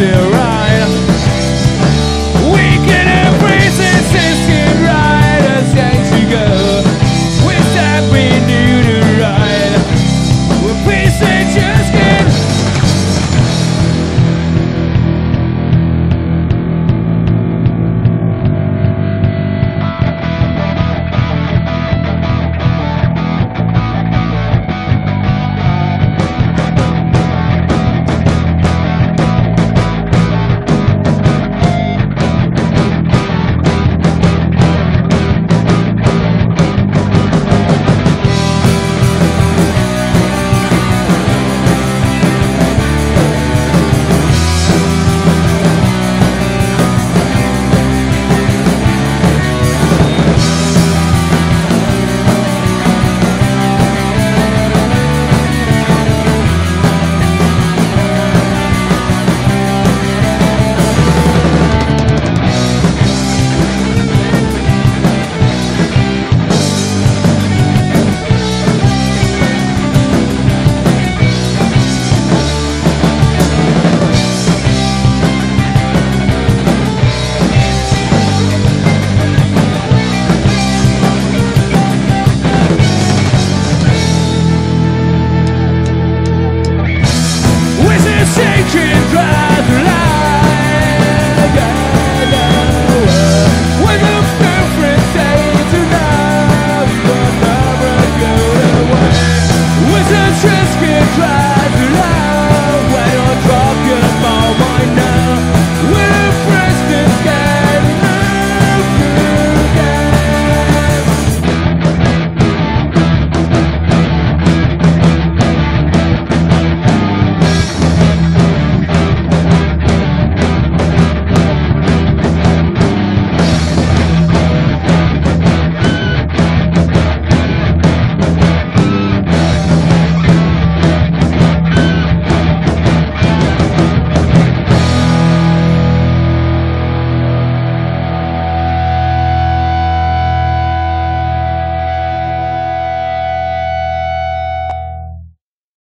still